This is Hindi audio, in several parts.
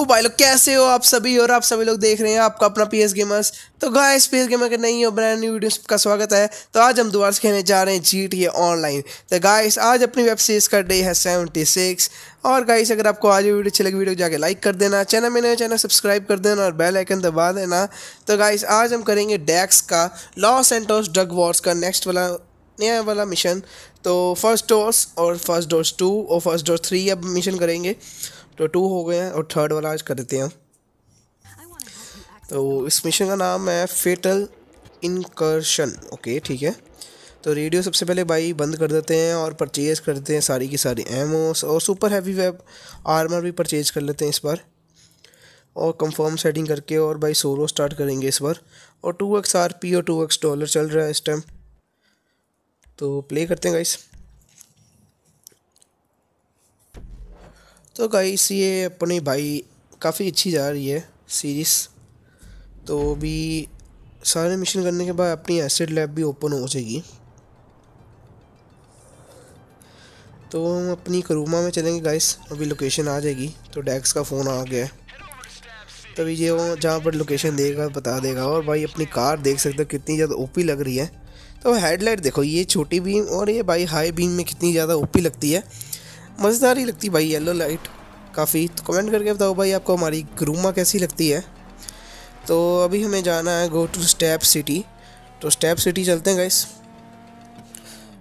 यो भाई लोग, कैसे हो आप सभी? और आप सभी लोग देख रहे हैं आपका अपना पी एस गेमर्स तो गाइस पी एस गेमर के नई और ब्रांड न्यू वीडियो का स्वागत है। तो आज हम दोबारा से खेलने जा रहे हैं जी टी ऑनलाइन तो गाइस आज अपनी वेब सीरीज़ का डे है सेवेंटी सिक्स और गाइस अगर आपको आज वीडियो अच्छी लगी वीडियो को जाके लाइक कर देना। चैनल में नया चैनल सब्सक्राइब कर देना और बेल आइकन दबा देना। तो गाइस आज हम करेंगे डैक्स का लॉस एंटोस ड्रग वॉर्स का नेक्स्ट वाला, नया वाला मिशन तो फ़र्स्ट डोर्स और फ़र्स्ट डोर्स टू और फ़र्स्ट डोर थ्री अब मिशन करेंगे। तो टू हो गए हैं और थर्ड वाला आज कर देते हैं। तो इस मिशन का नाम है फेटल इनकर्शन ओके ठीक है? तो रेडियो सबसे पहले भाई बंद कर देते हैं और परचेज़ कर देते हैं सारी की सारी एमोस और सुपर हैवी वेब आर्मर भी परचेज़ कर लेते हैं इस बार। और कंफर्म सेटिंग करके और भाई सोलो स्टार्ट करेंगे इस बार। और टू एक्स आर पी और टू एक्स डॉलर चल रहा है इस टाइम तो प्ले करते हैं गाइस तो गाइस ये अपने भाई काफ़ी अच्छी जा रही है सीरीज़ तो अभी सारे मिशन करने के बाद अपनी एसिड लैब भी ओपन हो जाएगी। तो हम अपनी करूमा में चलेंगे गाइस अभी लोकेशन आ जाएगी। तो डैक्स का फ़ोन आ गया। है तभी ये वो जहाँ पर लोकेशन देगा, बता देगा। और भाई अपनी कार देख सकते हो, कितनी ज़्यादा ओपी लग रही है। तो हेडलाइट देखो, ये छोटी बीम और ये भाई हाई बीम में कितनी ज़्यादा ओपी लगती है। मज़ेदार ही लगती भाई येलो लाइट काफ़ी। तो कमेंट करके बताओ भाई, आपको हमारी ग्रूमा कैसी लगती है? तो अभी हमें जाना है गो टू स्टेप सिटी तो स्टेप सिटी चलते हैं गाइस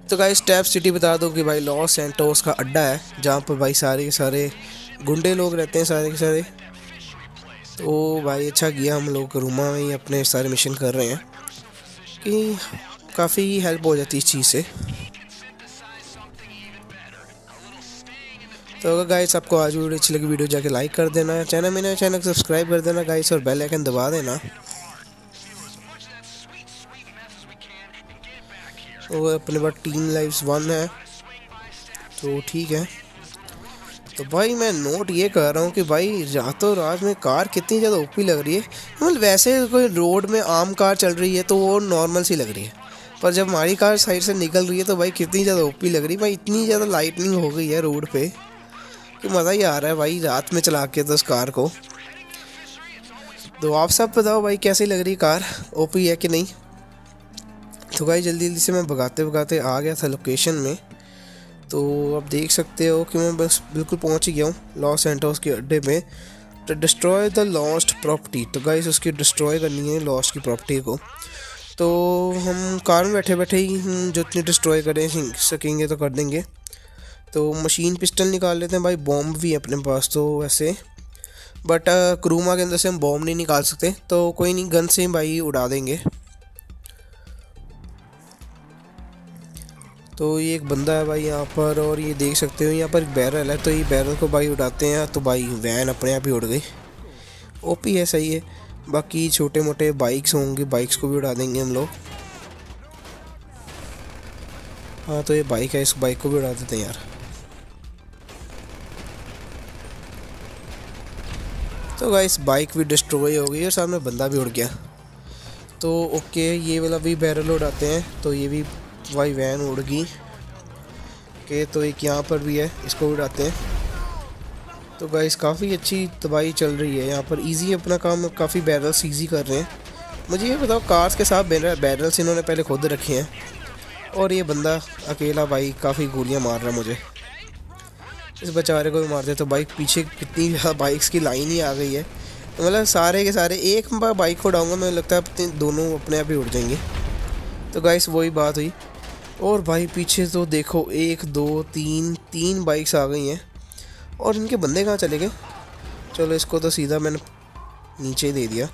तो गाइस स्टेप सिटी बता दो कि भाई लॉस एंटोस का अड्डा है, जहाँ पर भाई सारे के सारे गुंडे लोग रहते हैं, सारे के सारे। तो भाई अच्छा किया हम लोग रूमा में ही अपने सारे मिशन कर रहे हैं कि काफ़ी हेल्प हो जाती इस चीज़ से। तो अगर गाइस आपको आज वीडियो अच्छी लगी वीडियो, जाके लाइक कर देना। चैनल में नया चैनल सब्सक्राइब कर देना गाइस और बेल आइकन दबा देना। तो अपने पास टीम लाइव्स वन है। तो ठीक है। तो भाई, मैं नोट ये कर रहा हूँ कि भाई, रातों रात में कार कितनी ज़्यादा ओपी लग रही है। मतलब वैसे कोई रोड में आम कार चल रही है तो वो नॉर्मल सी लग रही है। पर जब हमारी कार साइड से निकल रही है तो भाई कितनी ज़्यादा ओपी लग रही है। भाई, इतनी ज़्यादा लाइटनिंग हो गई है रोड पे। कि मज़ा ही आ रहा है भाई, रात में चला के तो उस कार को। तो आप सब बताओ भाई, कैसी लग रही कार? ओपी है कि नहीं? तो भाई जल्दी जल्दी से मैं भगाते भगाते आ गया था लोकेशन में। तो आप देख सकते हो कि मैं बस बिल्कुल पहुँच ही गया हूँ लॉस एंटोस के अड्डे में। तो डिस्ट्रॉय द लॉस्ट प्रॉपर्टी तो गाइस उसकी डिस्ट्रॉय करनी है लॉस्ट की प्रॉपर्टी को। तो हम कार में बैठे बैठे ही जितनी डिस्ट्रॉय करें सकेंगे तो कर देंगे। तो मशीन पिस्टल निकाल लेते हैं भाई बॉम्ब भी है अपने पास तो वैसे। बट क्रूमा के अंदर से हम बॉम्ब नहीं निकाल सकते तो कोई नहीं गन से भाई उड़ा देंगे। तो ये एक बंदा है भाई यहाँ पर, और ये देख सकते हो, यहाँ पर एक बैरल है तो ये बैरल को भाई उड़ाते हैं तो भाई वैन अपने आप ही उड़ गई। ओपी है, सही है। बाकी छोटे मोटे बाइक्स होंगे बाइक्स को भी उड़ा देंगे हम लोग। हाँ तो ये बाइक है, इस बाइक को भी उड़ा देते हैं यार। तो गाइस बाइक भी डिस्ट्रॉय हो गई और सामने बंदा भी उड़ गया। तो ओके ये वाला भी बैरल उड़ाते हैं तो ये भी वाई वैन उड़ गई। ओके तो एक यहाँ पर भी है, इसको उड़ाते हैं। तो गाइस काफ़ी अच्छी तबाही चल रही है यहाँ पर। इजी अपना काम, काफ़ी बैरल्स इजी कर रहे हैं। मुझे ये बताओ कार्स के साथ बैरल्स इन्होंने पहले खुद रखे हैं। और ये बंदा अकेला भाई काफ़ी गोलियाँ मार रहा है मुझे। इस बेचारे को भी मारते तो बाइक पीछे कितनी बाइक्स की लाइन ही आ गई है। तो मतलब सारे के सारे, एक बाइक को उड़ाऊँगा, मुझे लगता है दोनों अपने आप ही उड़ जाएँगे। तो गाइस वही बात हुई। और भाई, पीछे तो देखो, एक, दो, तीन तीन बाइक्स आ गई हैं। और इनके बंदे कहाँ चले गए? चलो, इसको तो सीधा मैंने नीचे दे दिया।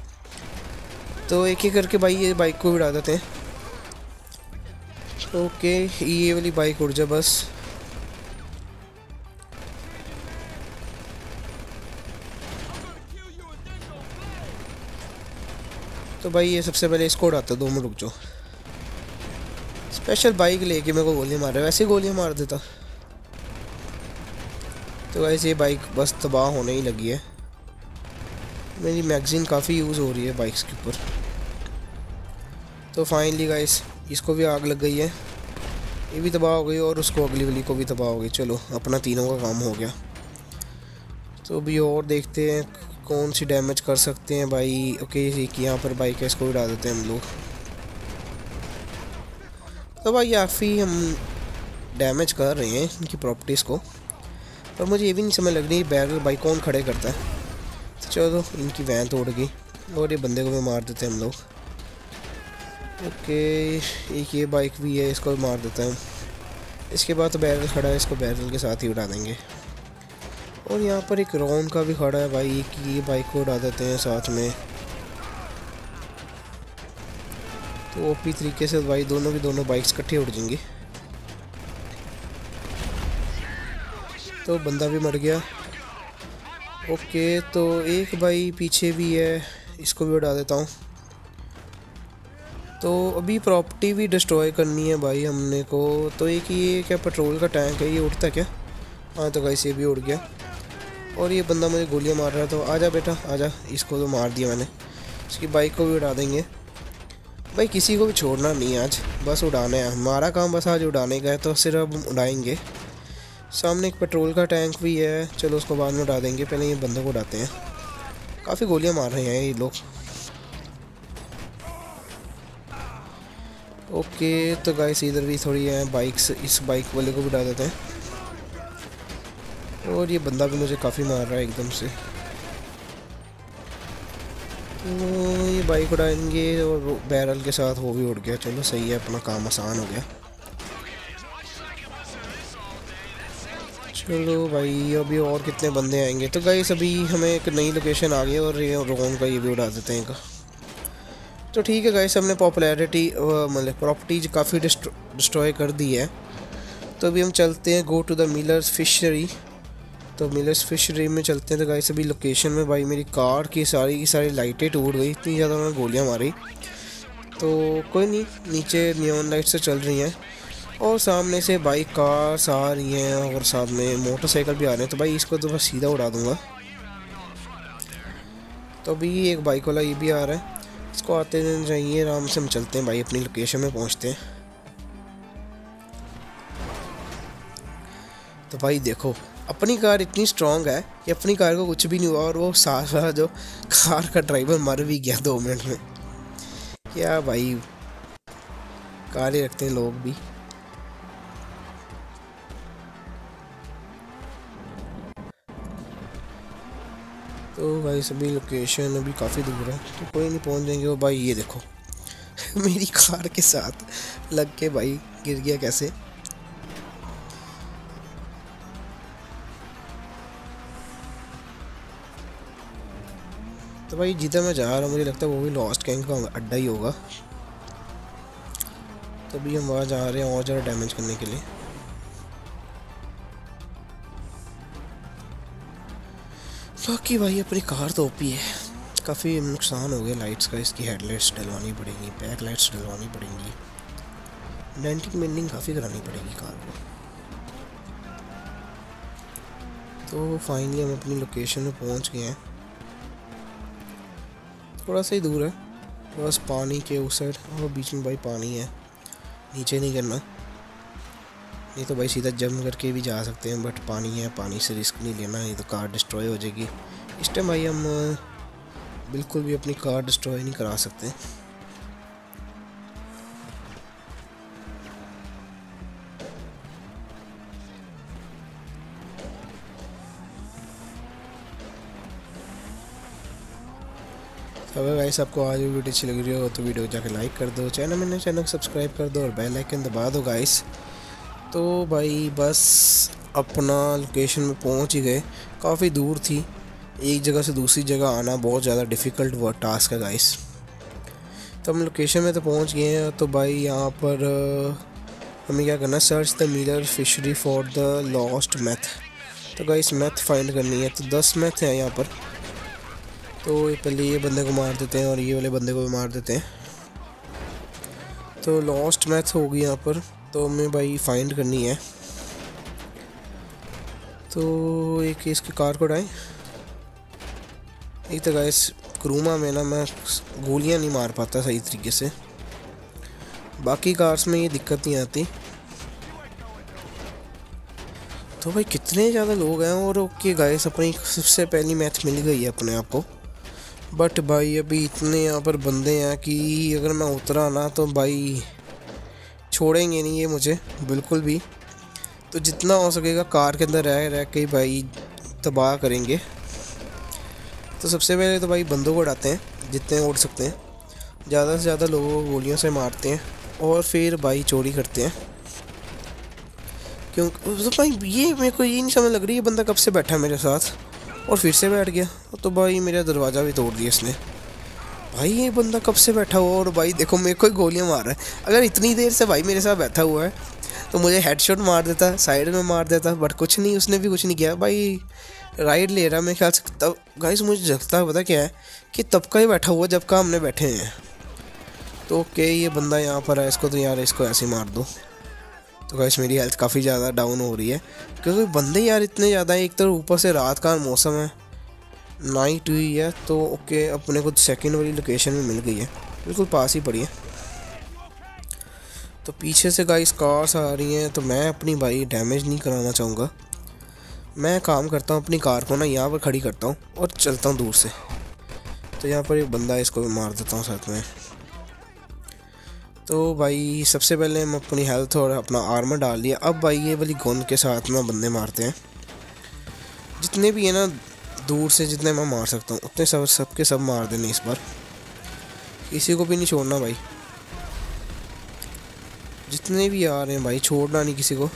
तो एक एक करके भाई ये बाइक को उड़ा देते हैं। ओके ये वाली बाइक उड़ जा बस। तो भाई ये सबसे पहले इसको उड़ाता दो मिनट रुक जाओ। स्पेशल बाइक लेके मेरे को गोलियाँ मार रहा है वैसे गोलियाँ मार देता। तो वैसे ये बाइक बस तबाह होने ही लगी है। मेरी मैगज़ीन काफ़ी यूज़ हो रही है बाइक्स के ऊपर। तो फाइनली गाइस इसको भी आग लग गई है। ये भी तबाह हो गई और उसको अगली वाली को भी तबाह हो गई। चलो, अपना तीनों का काम हो गया। तो अभी और देखते हैं कौन सी डैमेज कर सकते हैं भाई? ओके एक यहाँ पर बाइक है, इसको उड़ा देते हैं हम लोग। तो भाई, काफ़ी हम डैमेज कर रहे हैं इनकी प्रॉपर्टीज़ को। पर मुझे ये भी नहीं समझ लग रही बैरल बाइक कौन खड़े करता है। तो चलो, इनकी वैन तोड़ गई। और ये बंदे को भी मार देते हैं हम लोग। ओके एक ये बाइक भी है, इसको भी मार देते हैं इसके बाद तो बैरल खड़ा है, इसको बैरल के साथ ही उड़ा देंगे। और यहाँ पर एक रॉन का भी खड़ा है भाई, कि ये बाइक को उड़ा देते हैं साथ में। तो ओपी तरीके से भाई, दोनों की दोनों बाइक्स इकट्ठे उड़ जाएँगी। तो बंदा भी मर गया। ओके तो एक भाई पीछे भी है, इसको भी उड़ा देता हूँ। तो अभी प्रॉपर्टी भी डिस्ट्रॉय करनी है भाई हमने को। तो एक ये क्या पेट्रोल का टैंक है, ये उड़ता क्या? हाँ तो गाइस ये भी उड़ गया। और ये बंदा मुझे गोलियाँ मार रहा है तो आजा बेटा, आजा। इसको तो मार दिया मैंने। इसकी बाइक को भी उड़ा देंगे। भाई, किसी को भी छोड़ना नहीं आज। बस उड़ाना है। हमारा काम बस आज उड़ाने का है तो सिर्फ़ अब उड़ाएँगे। सामने एक पेट्रोल का टैंक भी है। चलो, उसको बाद में उड़ा देंगे। पहले ये बंदों को उड़ाते हैं। काफ़ी गोलियाँ मार रहे हैं ये लोग। ओके तो गाइस इधर भी थोड़ी है। बाइक्स इस बाइक वाले को भी उड़ा देते हैं। और ये बंदा भी मुझे काफ़ी मार रहा है एकदम से। तो ये बाइक उड़ाएँगे और बैरल के साथ वो भी उड़ गया। चलो सही है, अपना काम आसान हो गया। चलो भाई, अभी और कितने बंदे आएँगे? तो गाइस अभी हमें एक नई लोकेशन आ गई और ये रोन का ये भी उड़ा देते हैं तो ठीक है गाइस हमने पॉपुलैरिटी मतलब प्रॉपर्टीज़ काफ़ी डिस्ट्रॉय कर दी है। तो अभी हम चलते हैं go to the Millers fishery तो मिलर्स फिशरी में चलते हैं तो गाइस अभी लोकेशन में भाई मेरी कार की सारी की सारी लाइटें टूट गई, इतनी ज़्यादा उन्होंने गोलियाँ मारी। तो कोई नहीं, नीचे नियॉन लाइट से चल रही हैं। और सामने से बाइक कार्स आ रही हैं और में मोटरसाइकिल भी आ रहे हैं तो भाई इसको तो बस सीधा उड़ा दूँगा। तो अभी एक बाइक वाला ये भी आ रहा है। इसको आते दिन जाइए, आराम से हम चलते हैं भाई, अपनी लोकेशन में पहुँचते हैं। तो भाई देखो अपनी कार इतनी स्ट्रांग है कि अपनी कार को कुछ भी नहीं हुआ और वो साथ जो कार का ड्राइवर मर भी गया दो मिनट में। क्या भाई? कार ही रखते हैं लोग भी। तो भाई सभी लोकेशन अभी काफ़ी दूर है तो कोई नहीं पहुँच जाएँगे। वो भाई, ये देखो, मेरी कार के साथ लग के भाई गिर गया कैसे? तो भाई जिधर मैं जा रहा हूँ, मुझे लगता है वो भी लॉस्ट गैंग का अड्डा ही होगा। तो अभी हम वहाँ जा रहे हैं और ज़्यादा डैमेज करने के लिए। बाकी भाई, अपनी कार तो ओपी है। काफ़ी नुकसान हो गया लाइट्स का, इसकी हेडलाइट्स डलवानी पड़ेंगी बैक लाइट्स डलवानी पड़ेंगी। डेंटिंग मेंटिंग काफ़ी करानी पड़ेगी कार को। तो फाइनली हम अपनी लोकेशन में पहुँच गए हैं। थोड़ा सा ही दूर है। बस पानी के उस साइड और बीच में भाई पानी है। नीचे नहीं करना। नहीं तो भाई सीधा जम करके भी जा सकते हैं बट पानी है, पानी से रिस्क नहीं लेना नहीं तो कार डिस्ट्रॉय हो जाएगी। इस टाइम भाई हम, बिल्कुल भी अपनी कार डिस्ट्रॉय नहीं करा सकते। अगर गाइस आपको आज भी वीडियो अच्छी लग रही हो तो वीडियो जाकर लाइक कर दो चैनल मैंने चैनल को सब्सक्राइब कर दो और बेल आइकन दबा दो गाइस तो भाई बस अपना लोकेशन में पहुँच ही गए। काफ़ी दूर थी। एक जगह से दूसरी जगह आना बहुत ज़्यादा डिफ़िकल्ट वो टास्क है गाइस तो हम लोकेशन में तो पहुँच गए हैं। तो भाई यहाँ पर हमें क्या करना search the Miller fishery for the lost meth तो गाइस मैथ फाइंड करनी है। तो दस मैथ हैं यहाँ पर। तो पहले ये बंदे को मार देते हैं और ये वाले बंदे को भी मार देते हैं। तो लॉस्ट मैथ होगी यहाँ पर तो हमें भाई फाइंड करनी है। तो एक इसकी कार को डाएँ एक तो गाइस क्रूमा में ना मैं गोलियाँ नहीं मार पाता सही तरीके से। बाकी कार्स में ये दिक्कत नहीं आती। तो भाई कितने ज़्यादा लोग हैं और ओके गाइस अपनी सबसे पहली मैच मिल गई है अपने आप को। बट भाई, अभी इतने यहाँ पर बंदे हैं कि अगर मैं उतरा ना तो भाई छोड़ेंगे नहीं ये मुझे, बिल्कुल भी। तो जितना हो सकेगा कार के अंदर रह रह के भाई तबाह करेंगे। तो सबसे पहले तो भाई बंदों को उड़ाते हैं, जितने उड़ सकते हैं। ज़्यादा से ज़्यादा लोगों को गोलियों से मारते हैं और फिर भाई चोरी करते हैं। क्योंकि तो भाई ये मेरे को ये नहीं समझ लग रही, ये बंदा कब से बैठा है मेरे साथ? और फिर से बैठ गया। तो भाई मेरा दरवाज़ा भी तोड़ दिया इसने। भाई ये बंदा कब से बैठा हुआ और भाई देखो, मेरे को ही गोलियाँ मार रहा है। अगर इतनी देर से भाई मेरे साथ बैठा हुआ है तो मुझे हेडशॉट मार देता साइड में मार देता बट कुछ नहीं, उसने भी कुछ नहीं किया। भाई राइड ले रहा मेरे ख्याल से तब गाइस मुझे लगता है पता क्या है कि तब का ही बैठा हुआ जब का हमने बैठे हैं। तो ओके ये बंदा यहाँ पर है, इसको तो यार इसको ऐसे मार दो। तो गाइस मेरी हेल्थ काफ़ी ज़्यादा डाउन हो रही है। क्योंकि बंदे यार इतने ज़्यादा हैं, एक तो ऊपर से रात का मौसम है नाइट हुई है तो ओके अपने को सेकंड वाली लोकेशन में मिल गई है। बिल्कुल पास ही पड़ी है। तो पीछे से गाइस कार्स आ रही हैं तो मैं अपनी भाई डैमेज नहीं कराना चाहूँगा। मैं काम करता हूँ, अपनी कार को ना यहाँ पर खड़ी करता हूँ और चलता हूँ दूर से। तो यहाँ पर एक बंदा इसको भी मार देता हूँ साथ में। तो भाई सबसे पहले हम अपनी हेल्थ और अपना आर्मर डाल लिया। अब भाई ये वाली गोंद के साथ में बंदे मारते हैं। जितने भी है ना, दूर से जितने मैं मार सकता हूँ, उतने सब, सबके सब मार देने इस बार। किसी को भी नहीं छोड़ना भाई। जितने भी आ रहे हैं भाई, छोड़ना नहीं किसी को।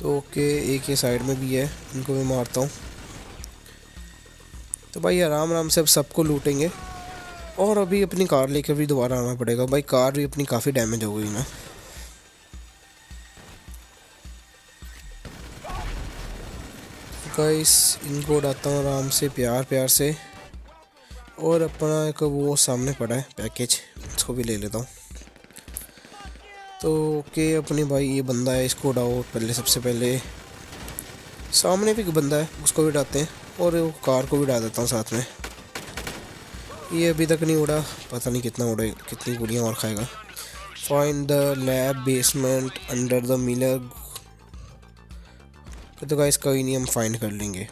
तो ओके, एक ये साइड में भी है, इनको भी मारता हूँ। तो भाई आराम आराम से अब सबको लूटेंगे। और अभी अपनी कार लेकर भी दोबारा आना पड़ेगा। भाई, कार भी अपनी काफ़ी डैमेज हो गई ना। गाइस इनको उड़ाता हूँ आराम से, प्यार प्यार से। और अपना एक वो सामने पड़ा है पैकेज इसको भी ले लेता हूँ। तो ओके अपने भाई, ये बंदा है, इसको उड़ाओ पहले, सबसे पहले। सामने भी एक बंदा है, उसको भी उड़ाते हैं। और कार को भी उड़ा देता हूँ साथ में। ये अभी तक नहीं उड़ा, पता नहीं कितना उड़े, कितनी गोलियाँ और खाएगा। Find the lab basement under the Miller तो गाइस कोई नहीं, हम फाइंड कर लेंगे।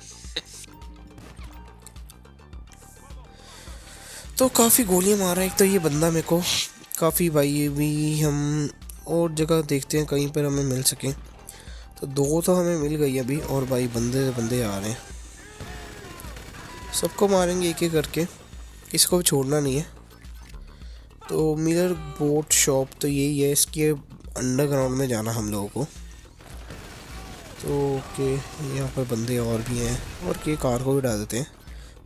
तो काफ़ी गोलियाँ मार रहा है एक तो ये बंदा मेरे को। काफ़ी भाई भी हम और जगह देखते हैं, कहीं पर हमें मिल सके। तो दो तो हमें मिल गई अभी, और भाई बंदे बंदे आ रहे हैं। सबको मारेंगे एक एक करके। इसको छोड़ना नहीं है। तो मिरर बोट शॉप तो यही है, इसके अंडरग्राउंड में जाना हम लोगों को। तो ओके, यहाँ पर बंदे और भी हैं, और के कार को भी डाल देते हैं।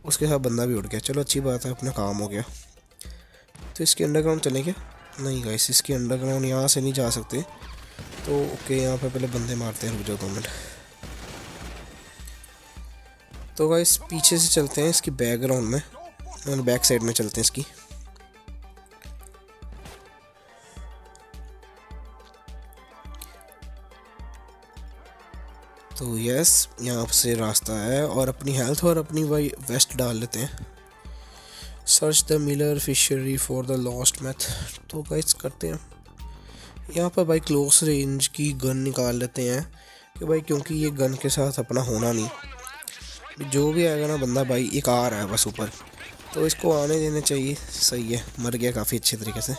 उसके साथ बंदा भी उड़ गया। चलो अच्छी बात है, अपना काम हो गया। तो इसके अंडरग्राउंड चलें क्या? नहीं गाइस इसके अंडरग्राउंड यहाँ से नहीं जा सकते। तो ओके, यहाँ पर पहले बंदे मारते हैं, रुक जाओ दो मिनट। तो गाइस पीछे से चलते हैं इसकी बैकग्राउंड में। बैक साइड में चलते हैं इसकी। तो यस यहाँ से रास्ता है और अपनी हेल्थ और अपनी वही वेस्ट डाल लेते हैं। Search the Miller fishery for the lost meth तो गाइस करते हैं। यहाँ पर भाई क्लोज रेंज की गन निकाल लेते हैं कि भाई क्योंकि ये गन के साथ अपना होना नहीं। जो भी आएगा ना बंदा भाई, एक आ रहा है बस ऊपर। तो इसको आने देना चाहिए। सही है, मर गया काफ़ी अच्छे तरीके से।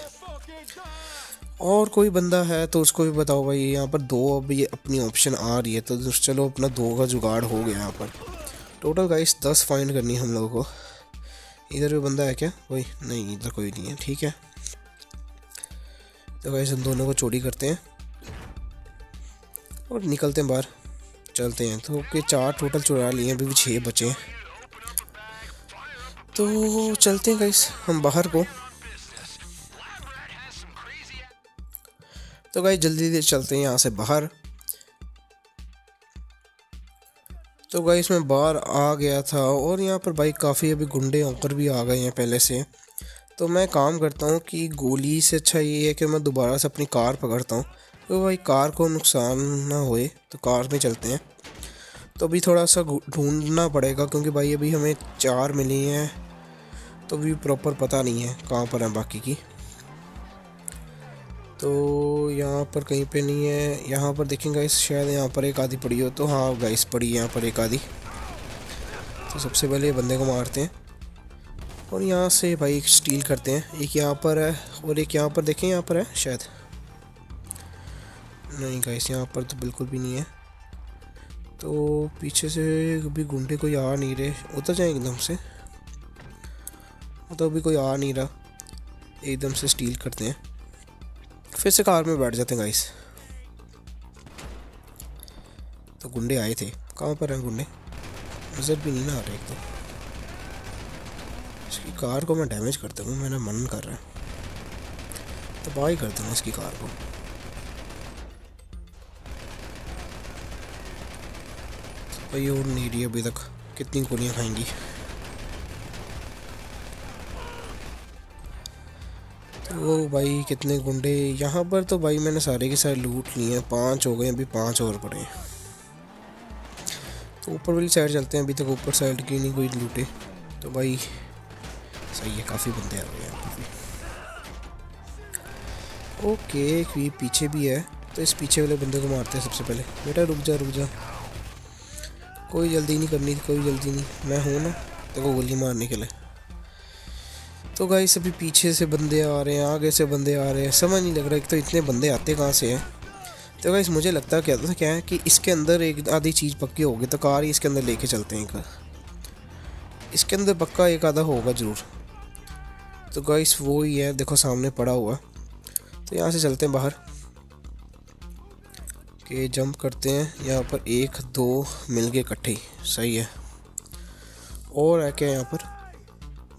और कोई बंदा है तो उसको भी बताओ भाई, यहाँ पर दो अभी अपनी ऑप्शन आ रही है तो चलो अपना दो का जुगाड़ हो गया यहाँ पर। टोटल गाइस दस फाइंड करनी है हम लोगों को। इधर भी बंदा है क्या? कोई नहीं, इधर कोई नहीं है, ठीक है। तो गाइस हम दोनों को चोरी करते हैं। और निकलते हैं बाहर, चलते हैं। तो ओके, चार टोटल चुरा लिए अभी भी छः बचे हैं। तो चलते हैं गाइस हम बाहर को। तो गाइस जल्दी जल्दी चलते हैं यहाँ से बाहर। तो गाइस मैं बाहर आ गया था और यहाँ पर भाई काफ़ी अभी गुंडे होकर भी आ गए हैं पहले से। तो मैं काम करता हूँ कि गोली से अच्छा ये है कि मैं दोबारा से अपनी कार पकड़ता हूँ। तो भाई कार को नुकसान ना होए तो कार में चलते हैं। तो अभी थोड़ा सा ढूंढना पड़ेगा क्योंकि भाई अभी हमें चार मिली हैं। तो भी प्रॉपर पता नहीं है कहाँ पर है बाकी की। तो यहाँ पर कहीं पे नहीं है। यहाँ पर देखेंगे गाइस शायद यहाँ पर एक आधी पड़ी हो तो हाँ गाइस पड़ी है यहाँ पर एक आधी। तो सबसे पहले बंदे को मारते हैं। और यहाँ से भाई एक स्टील करते हैं। एक यहाँ पर है और एक यहाँ पर देखें यहाँ पर है शायद। नहीं गाइस यहाँ पर तो बिल्कुल भी नहीं है। तो पीछे से अभी गुंडे कोई आ नहीं रहे। उतर जाए एकदम से। तो अभी कोई आ नहीं रहा। एकदम से स्टील करते हैं। फिर से कार में बैठ जाते हैं गाइस तो गुंडे आए थे। कहाँ पर हैं गुंडे? नज़र भी नहीं ना आ रहे तो। इसकी कार को मैं डैमेज कर दूँगा मेरा मन कर रहा है। तो बाई कर दूँगा इसकी कार को। भाई और नहीं रही अभी तक। कितनी गोलियाँ खाएँगी। तो भाई, कितने गुंडे। यहाँ पर तो भाई मैंने सारे के सारे लूट लिए हैं। पाँच हो गए, अभी पाँच और पड़े हैं। तो ऊपर वाली साइड चलते हैं। अभी तक ऊपर साइड की नहीं कोई लूटे। तो भाई, सही है, काफ़ी बंदे आ गए पर ओके ये पीछे भी है। तो इस पीछे वाले बंदे को मारते हैं सबसे पहले। बेटा, रुक जा रुक जा। कोई जल्दी नहीं करनी, कोई जल्दी नहीं। मैं हूँ ना देखो गोली मारने के लिए। तो गाइस अभी पीछे से बंदे आ रहे हैं, आगे से बंदे आ रहे हैं। समझ नहीं लग रहा कि तो इतने बंदे आते कहाँ से हैं। तो गाइस मुझे लगता है क्या था, क्या है कि इसके अंदर एक आधी चीज़ पक्की होगी तो कार ही इसके अंदर लेके चलते हैं इसके अंदर पक्का एक आधा होगा ज़रूर। तो गाइस वो ही है, देखो सामने पड़ा हुआ। तो यहाँ से चलते हैं बाहर। के जंप करते हैं, यहाँ पर एक, दो मिल गए इकट्ठे सही है। और है क्या यहाँ पर?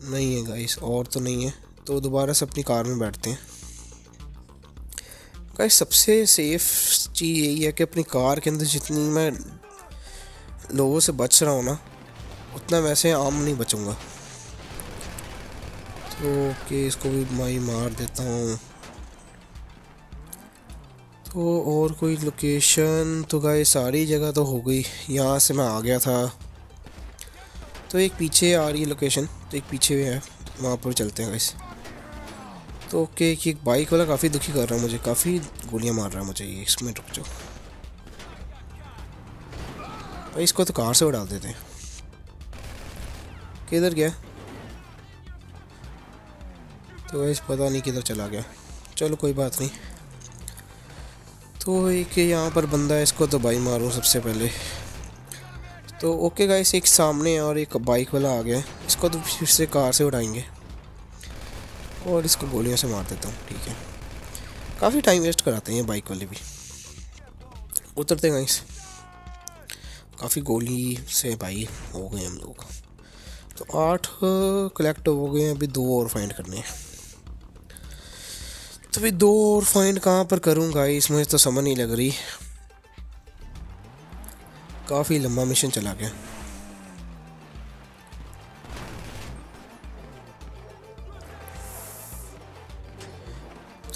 नहीं है गाइस और तो नहीं है। तो दोबारा से अपनी कार में बैठते हैं। गाइस सबसे सेफ़ चीज़ यही है कि अपनी कार के अंदर जितनी मैं लोगों से बच रहा हूँ ना, उतना वैसे आम नहीं बचूँगा। तो ओके इसको भी मैं मार देता हूँ। तो और कोई लोकेशन तो गाय सारी जगह तो हो गई। यहाँ से मैं आ गया था। तो एक पीछे आ रही है लोकेशन तो एक पीछे है, वहाँ पर चलते हैं गाइस तो ओके कि एक बाइक वाला काफ़ी दुखी कर रहा है मुझे, काफ़ी गोलियाँ मार रहा है मुझे ये इसमें रुक जाओ। भाई इसको तो कार से उड़ा देते हैं। किधर गया? तो वैसे पता नहीं किधर चला गया। चलो कोई बात नहीं। तो एक यहाँ पर बंदा है, इसको तो भाई मारूँ सबसे पहले। तो ओके गाइस एक सामने और एक बाइक वाला आ गया। इसको तो फिर से कार से उड़ाएँगे। और इसको गोलियों से मार देता हूँ, ठीक है। काफ़ी टाइम वेस्ट कराते हैं बाइक वाले भी। उतरते गाइस काफ़ी गोली से भाई हो गए हम लोग। तो आठ कलेक्ट हो गए हैं। अभी दो और फाइंड करने हैं। तो अभी दो और फाइंड कहाँ पर करूँगा इस मुझे तो समझ नहीं लग रही। काफ़ी लंबा मिशन चला गया।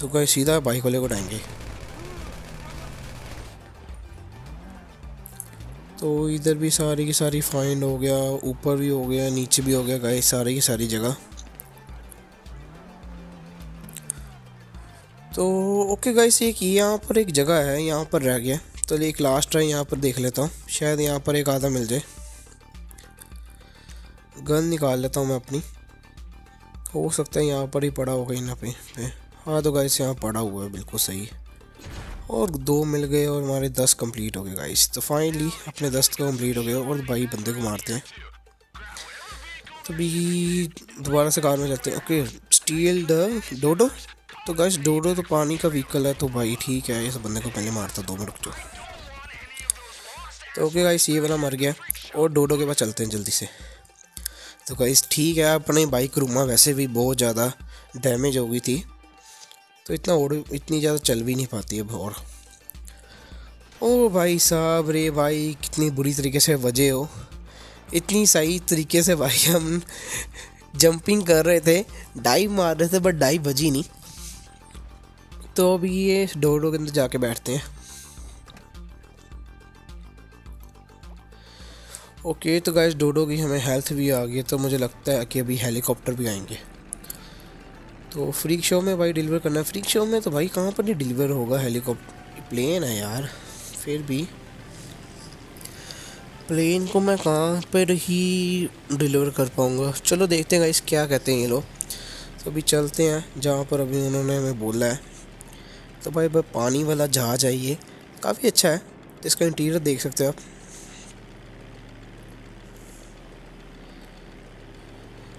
तो कहीं सीधा बाइक वाले को उठाएँगे तो इधर भी सारी की सारी फाइंड हो गया, ऊपर भी हो गया, नीचे भी हो गया, गाइस, सारी की सारी जगह। तो ओके गाइस, एक यहाँ पर एक जगह है, यहाँ पर रह गया। तो एक लास्ट ट्राई यहाँ पर देख लेता हूँ। शायद यहाँ पर एक आधा मिल जाए। गन निकाल लेता हूँ मैं अपनी। हो सकता है यहाँ पर ही पड़ा होगा यहाँ पे, पे हाँ। तो गाइस यहाँ पड़ा हुआ है बिल्कुल सही। और दो मिल गए और हमारे दस कंप्लीट हो गए गाइस तो फाइनली अपने दस तो कंप्लीट हो गए और भाई बंदे को मारते हैं। तो भी दोबारा से कार में जाते हैं। ओके स्टील द डोडो तो गाइस डोडो तो पानी का व्हीकल है तो भाई ठीक है इस बंदे को पहले मारता दो मिनट जो तो ओके गाइस ये वाला मर गया। और डोडो के पास चलते हैं जल्दी से। तो गाइस ठीक है, अपनी बाइक रूमा वैसे भी बहुत ज़्यादा डैमेज हो गई थी। तो इतना और, इतनी ज़्यादा चल भी नहीं पाती अब और। ओ भाई साहब रे भाई, कितनी बुरी तरीके से वजे हो। इतनी सही तरीके से भाई हम जंपिंग कर रहे थे डाइव मार रहे थे बट डाइव बजी नहीं। तो अभी ये डोडो के अंदर जाके बैठते हैं। ओके तो गाइस डोडो की हमें हेल्थ भी आ गई तो मुझे लगता है कि अभी हेलीकॉप्टर भी आएँगे। तो फ्रीक शो में भाई डिलीवर करना है। फ्रीक शो में तो भाई कहाँ पर नहीं डिलीवर होगा हेलीकॉप्टर प्लेन है यार, फिर भी। प्लेन को मैं कहाँ पर ही डिलीवर कर पाऊँगा? चलो देखते हैं इस क्या कहते हैं ये लोग। तो अभी चलते हैं, जहाँ पर अभी उन्होंने हमें बोला है। तो भाई भाई पानी वाला जहाज़ ये। काफ़ी अच्छा है तो इसका इंटीरियर देख सकते हो आप।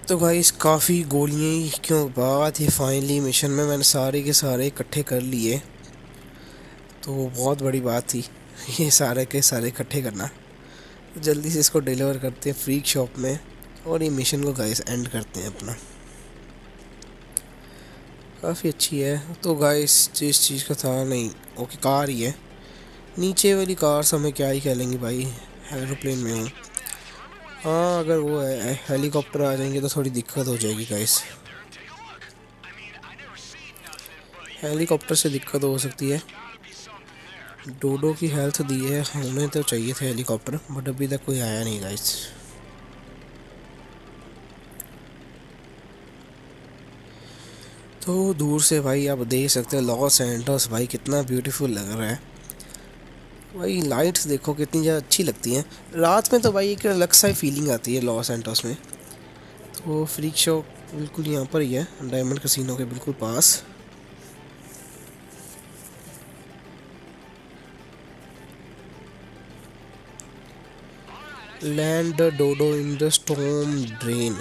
तो भाई काफ़ी गोलियाँ क्यों बाद ही? फाइनली मिशन में मैंने सारे के सारे इकट्ठे कर लिए। तो बहुत बड़ी बात थी, ये सारे के सारे इकट्ठे करना। तो जल्दी से इसको डिलीवर करते हैं फ्रीक शॉप में और ये मिशन को गाइस एंड करते हैं अपना। काफ़ी अच्छी है। तो गाइस जिस चीज़ का था नहीं ओके कार ही है। नीचे वाली कार से हमें क्या ही कह लेंगे भाई? एरोप्लेन में हूँ। हाँ अगर वो है हेलीकॉप्टर आ जाएँगे तो थोड़ी दिक्कत हो जाएगी गाइस हेलीकॉप्टर से दिक्कत हो सकती है। डोडो की हेल्थ दी है होने तो चाहिए थे हेलीकॉप्टर बट अभी तक कोई आया नहीं गाइस तो दूर से भाई आप देख सकते हैं लॉस एंटोस भाई कितना ब्यूटीफुल लग रहा है। भाई लाइट्स देखो कितनी ज़्यादा अच्छी लगती हैं। रात में तो भाई एक अलग सा फीलिंग आती है लॉस एंटोस में। तो फ्रीक शो बिल्कुल यहाँ पर ही है डायमंड कसिनो के बिल्कुल पास। Land dodo in the storm drain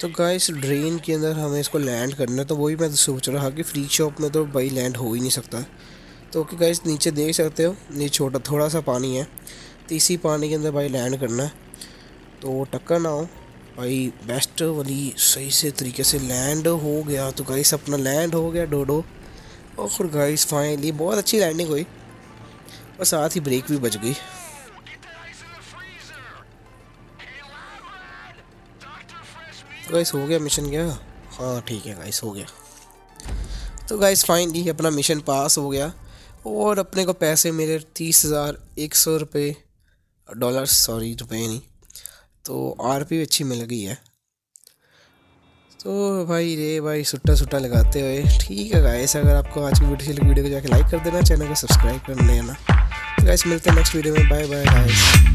तो गाइस ड्रेन के अंदर हमें इसको लैंड करना है तो वही मैं तो सोच रहा कि फ्री शॉप में तो भाई लैंड हो ही नहीं सकता। तो ओके गाइस नीचे देख सकते हो, ये छोटा, थोड़ा सा पानी है। तो इसी पानी के अंदर भाई लैंड करना है। तो टक्कर ना हो। भाई बेस्ट वाली सही से तरीके से लैंड हो गया तो गाइस अपना लैंड हो गया डोडो। और गाइस फाइनली बहुत अच्छी लैंडिंग हुई। और साथ ही ब्रेक भी बच गई। गाइस हो गया मिशन क्या? हाँ ठीक है गाइस हो गया। तो गाइस फाइनली अपना मिशन पास हो गया। और अपने को पैसे मिले तीस हज़ार, एक सौ रुपये डॉलर, सॉरी रुपये नहीं। तो आर पी अच्छी मिल गई है। तो भाई रे भाई, सुट्टा सुट्टा लगाते हुए, ठीक है गाइस अगर आपको आज की वीडियो वीडियो को जाके लाइक कर देना चैनल को सब्सक्राइब कर लेना। तो गाइस मिलते हैं नेक्स्ट वीडियो में। Bye bye guys